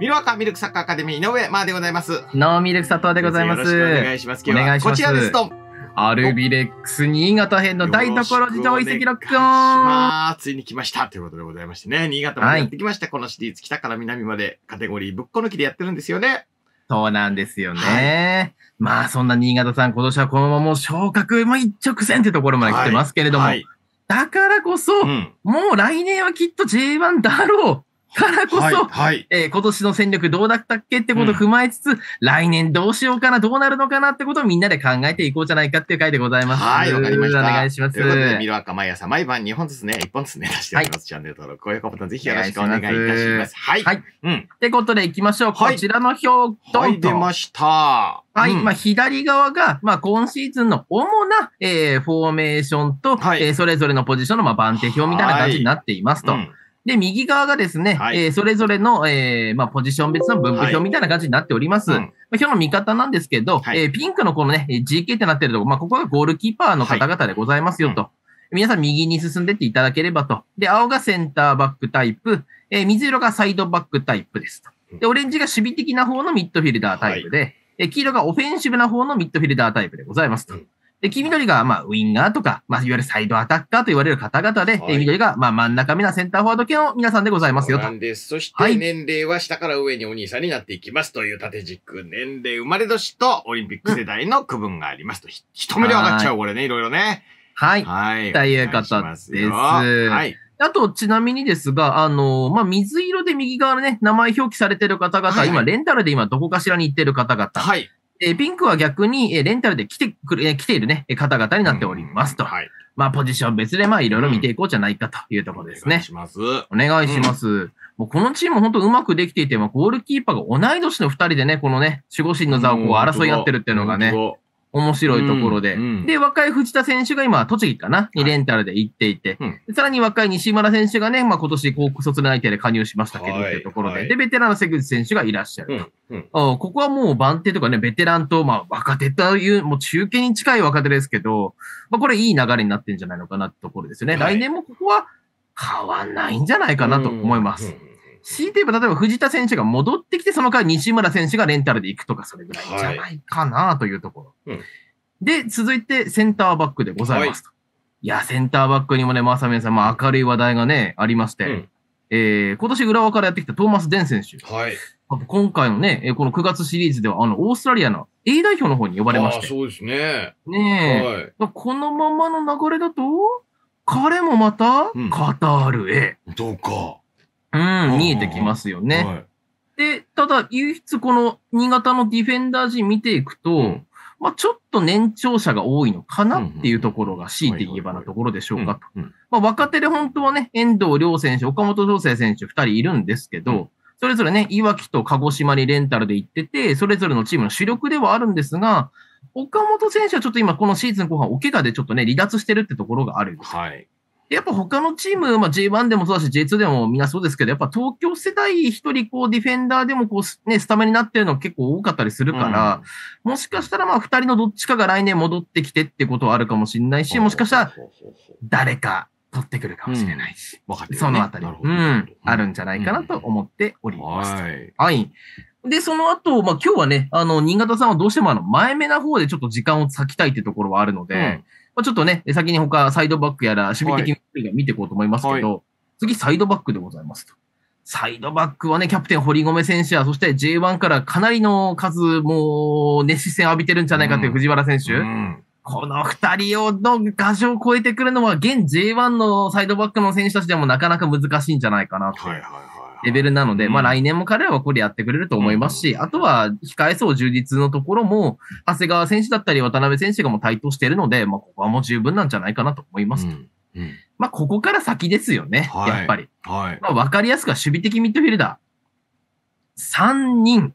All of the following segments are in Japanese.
ミルワカミルクサッカーアカデミー井上まあでございます。ノーミルク佐藤でございます。よろしくお願いします。今日はこちらですと。アルビレックス新潟編の大所事情遺跡ロックオンまあ、ついに来ましたということでございましてね。新潟までやってきました。このシリーズ北から南までカテゴリーぶっこ抜きでやってるんですよね。そうなんですよね。まあ、そんな新潟さん、今年はこのままもう昇格、まあ一直線ってところまで来てますけれども、はい。だからこそ、うん。もう来年はきっと J1 だろうからこそ、はい。はい。えー今年の戦力どうだったっけってことを踏まえつつ、来年どうしようかな、どうなるのかなってことをみんなで考えていこうじゃないかっていう回でございます。はい、わかりました。お願いします。ということで、ミルワカ毎朝毎晩2本ずつね、1本ずつね、出しております。チャンネル登録、高評価ボタンぜひよろしくお願いいたします。はい。はい。うん。ってことで行きましょう。はいこちらの表、どはい、んと出ました。はい。うんまあ、左側が、まあ、今シーズンの主な、えー、フォーメーションと、はいえーそれぞれのポジションの、まあ、番手表みたいな感じになっていますと。うんで、右側がですね、はいえーそれぞれの、えーまあ、ポジション別の分布表みたいな感じになっております。うんまあ、表の見方なんですけど、はいえーピンクのこのね、えー GK ってなってるところ、まあ、ここがゴールキーパーの方々でございますよと。皆さん右に進んでっていただければと。で、青がセンターバックタイプ、えー水色がサイドバックタイプですと。で、オレンジが守備的な方のミッドフィルダータイプで、えー黄色がオフェンシブな方のミッドフィルダータイプでございますとうん。で、黄緑が、まあ、ウィンガーとか、まあ、いわゆるサイドアタッカーと言われる方々で、はいえー緑が、まあ、真ん中目なセンターフォワード系の皆さんでございますよとそうな。んです。そしはいて、年齢は下から上にお兄さんになっていきますという縦軸。年齢、生まれ年とオリンピック世代の区分がありますと。ひ一目で分かっちゃう、これね、いろいろね。はい。はい。ということですはい。あと、ちなみにですが、あのーまあ、水色で右側のね、名前表記されてる方々、はい今、レンタルで今、どこかしらに行ってる方々、はい。えーピンクは逆に、えーレンタルで来てくる、えー来ているね、えー方々になっておりますと。はい。まあ、ポジション別で、まあ、いろいろ見ていこうじゃないかというところですねお願い。します。お願いします。もうこのチーム本当うまくできていて、まあゴールキーパーが同い年の二人でね、このね、守護神の座をこう争い合ってるっていうのがね、本面白いところで。うんうんで、若い藤田選手が今、栃木かな？にレンタルで行っていて、うんでさらに若い西村選手がね、まあ今年高卒内定で加入しましたけど、はいっていうところで、はいで、ベテランの瀬口選手がいらっしゃると。当うん。うん。あここはもう番手とかね、ベテランと、まあ若手という、もう中堅に近い若手ですけど、まあこれいい流れになってんじゃないのかなってところですよね。はい来年もここは変わんないんじゃないかなと思います。強いて言えば、例えば藤田選手が戻ってきて、その間西村選手がレンタルで行くとか、それぐらいじゃないかなというところ。うんで、続いてセンターバックでございますと。い、や、センターバックにもね、まさみさん、まあ明るい話題がね、ありまして、うんえー、今年浦和からやってきたトーマス・デン選手。はい。今回のね、えーこの9月シリーズでは、あの、オーストラリアの A 代表の方に呼ばれまして。あーそうですね。ねえ、はこのままの流れだと、彼もまたうん、カタールへ、い。どうか。うん、見えてきますよね。はい。で、ただ、唯一この新潟のディフェンダー陣見ていくと、うんまあちょっと年長者が多いのかなっていうところが強いて言えばなところでしょうかと。うんまあ若手で本当はね、遠藤亮選手、岡本翔生選手二人いるんですけど、うんそれぞれね、いわきと鹿児島にレンタルで行ってて、それぞれのチームの主力ではあるんですが、岡本選手はちょっと今このシーズン後半お怪我でちょっとね、離脱してるってところがあるんですよはい。でやっぱ他のチーム、まあ、J1 でもそうだし、J2 でもみんなそうですけど、やっぱ東京世代一人こうディフェンダーでもこうすね、スタメンになってるの結構多かったりするから、もしかしたらまあ二人のどっちかが来年戻ってきてってことはあるかもしれないし、もしかしたら誰か取ってくるかもしれないし、わかってる。ねそのあたり、うん、あるんじゃないかなと思っております。はい。はい。で、その後、まあ今日はね、あの、新潟さんはどうしてもあの、前目な方でちょっと時間を割きたいってところはあるので、うんまあ、ちょっとね、先に他サイドバックやら守備的な見ていこうと思いますけど、次サイドバックでございますと。サイドバックはね、キャプテン堀米選手や、そして J1 からかなりの数、もう、熱視線浴びてるんじゃないかっていう藤原選手。うんこの二人をの画像を超えてくるのは、現 J1 のサイドバックの選手たちでもなかなか難しいんじゃないかなと。はいはいはい。レベルなので、うんまあ来年も彼らはこれやってくれると思いますし、うんあとは控え層充実のところも、長谷川選手だったり渡辺選手がもう台頭しているので、まあここはもう十分なんじゃないかなと思います。うんうんまあここから先ですよね、はいやっぱり。はい。まあわかりやすくは守備的ミッドフィルダー。3人っ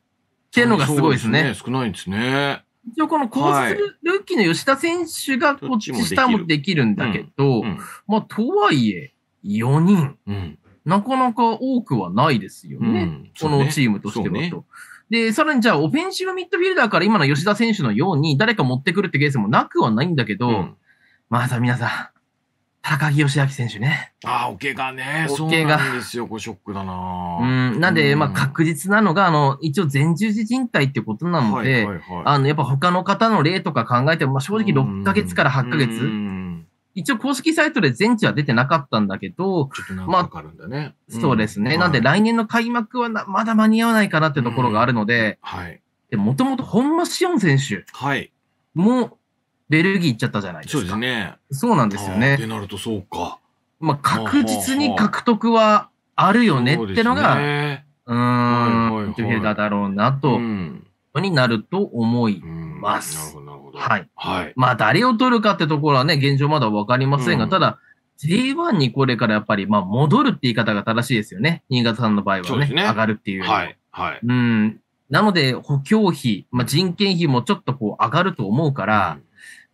ていうのがすごいですね。そう少ないですね。一応この高卒ルーキーの吉田選手がこっち下もできるんだけど、うんまあとはいえ、4人。うん。なかなか多くはないですよね。うんこのチームとしてはと。で、さらにじゃあ、オフェンシブミッドフィルダーから今の吉田選手のように誰か持ってくるってケースもなくはないんだけど、うんまあさ、皆さん、高木義明選手ね。ああ、お怪我ね。そうなんですよ。これショックだなうん。なんで、うんまあ確実なのが、あの、一応前十字靭帯ってことなので、はいはいはい、あの、やっぱ他の方の例とか考えても、まあ正直6ヶ月から8ヶう月。ん一応公式サイトで全治は出てなかったんだけど、ちょっとなんかかかるんだね。そうですね。んなんで来年の開幕はなまだ間に合わないかなってところがあるので、はい。で、もともと本間シオン選手はい。もベルギー行っちゃったじゃないですか。そうですね。そうなんですよあーっねて。なるとそうか。まあ確実に獲得はあるよねってのが、そうねうーはいはいはいん、だろうなと、うんになると思いうんますなるほど、なるほど。はい。はい。まあ、誰を取るかってところはね、現状まだわかりませんが、うんただ、J1 にこれからやっぱり、まあ、戻るって言い方が正しいですよね。新潟さんの場合はね、そうですね上がるっていう。はい。はい。うん。なので、補強費、まあ、人件費もちょっとこう上がると思うから、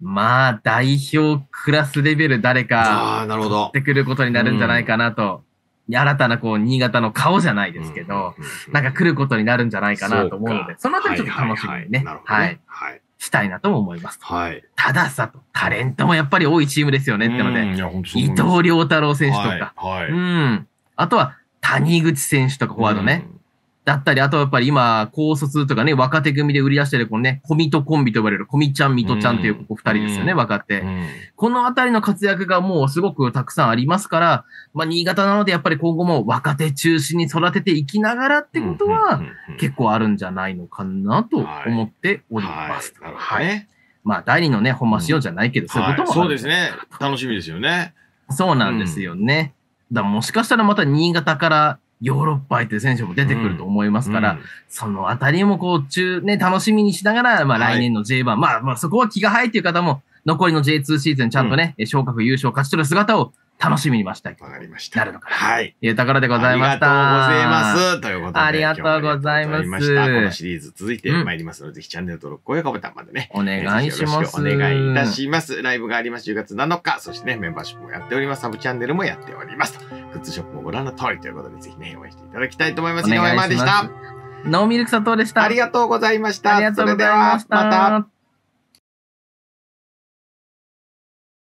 まあ、代表クラスレベル誰か、ああ、なるほど取っ。てくることになるんじゃないかなと。新たなこう、新潟の顔じゃないですけど、なんか来ることになるんじゃないかなと思うので、そのあたりちょっと楽しみにね、なるほどはいね。、はい。したいなとも思います。はい。たださと、タレントもやっぱり多いチームですよねってので、伊藤良太郎選手とか、はい。はいうん。あとは、谷口選手とかフォワードね。。だったり、あとはやっぱり今、高卒とかね、若手組で売り出してるこのね、コミとコンビと呼ばれるコミちゃん、ミトちゃんっていうここ二人ですよね、うん若手。うんこのあたりの活躍がもうすごくたくさんありますから、まあ、新潟なのでやっぱり今後も若手中心に育てていきながらってことは、結構あるんじゃないのかなと思っております。はい。なるほどね。まあ、第二のね、本間しようじゃないけど、そういうこともあるはいそうですね。楽しみですよね。そうなんですよね。だもしかしたらまた新潟からヨーロッパへって選手も出てくると思いますから、うん。そのあたりもこう、中、ね、楽しみにしながら、まあはい。来年の J1、まあまあそこは気が早いっていう方も、残りの J2 シーズンちゃんとね、昇格優勝勝ち取る姿を楽しみにましたいとわかりました。なるのかなはい。いうところでございました。ありがとうございます。ということで。ありがとうございますましたこのシリーズ続いてまいりますので、ぜひチャンネル登録、高評価ボタンまでね。お願いします。お願いいたします。ライブがあります10月7日、そしてね、メンバーシップもやっております。サブチャンネルもやっておりますと。グッズショップもご覧の通りということで、ぜひね、応援していただきたいと思います。井上真でした。ノーミルク佐藤でした。ありがとうございました。ありがとうございました。それでは、また。